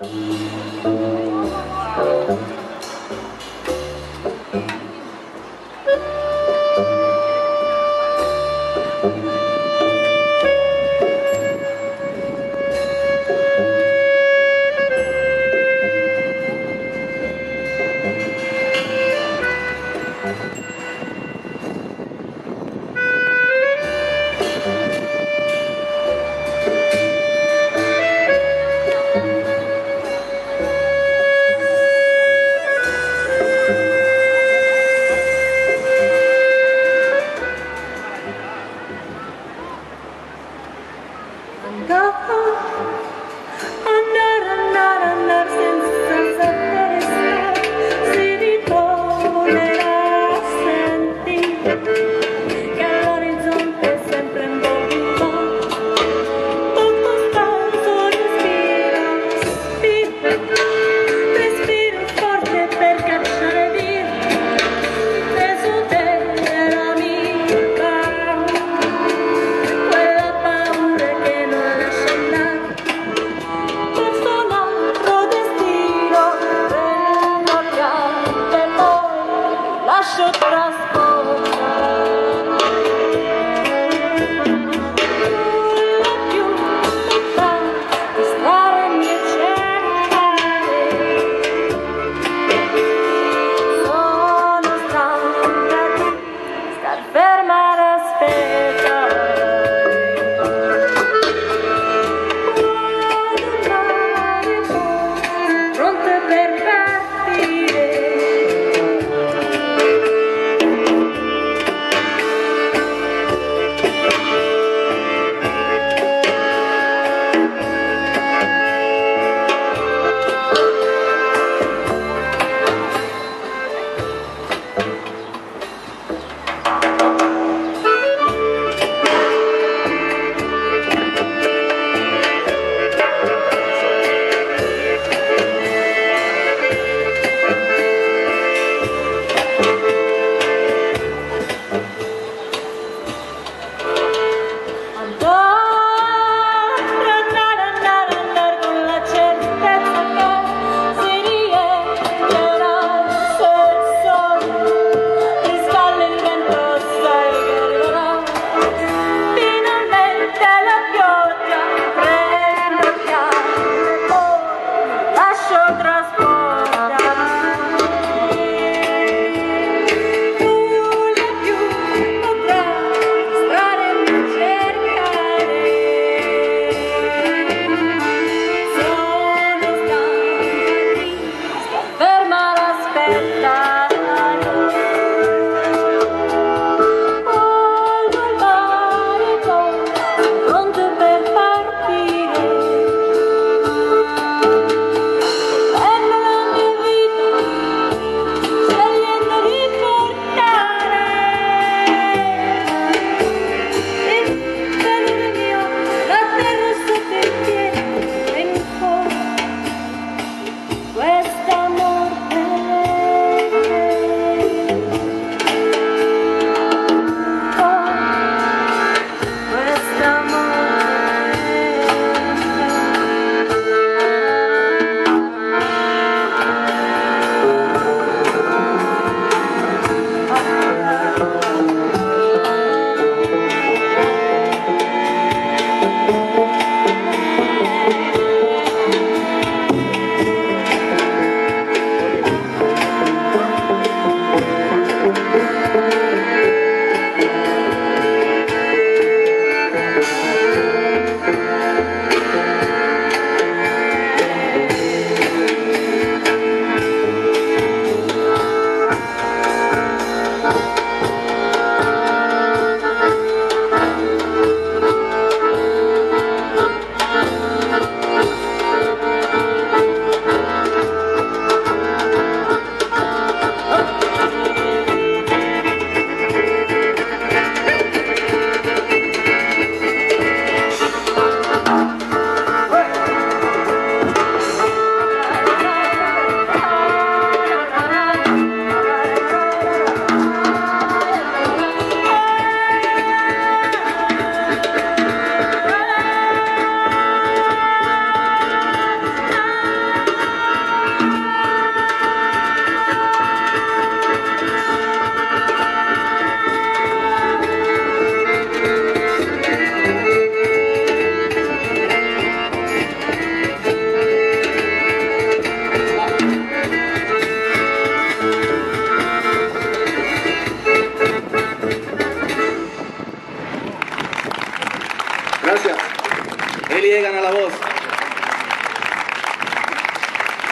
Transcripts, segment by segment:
Thank you. andar, andar, andar, andar,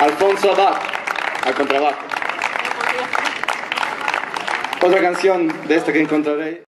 Alfonso Abad, al contrabajo. Otra canción de esta que encontraré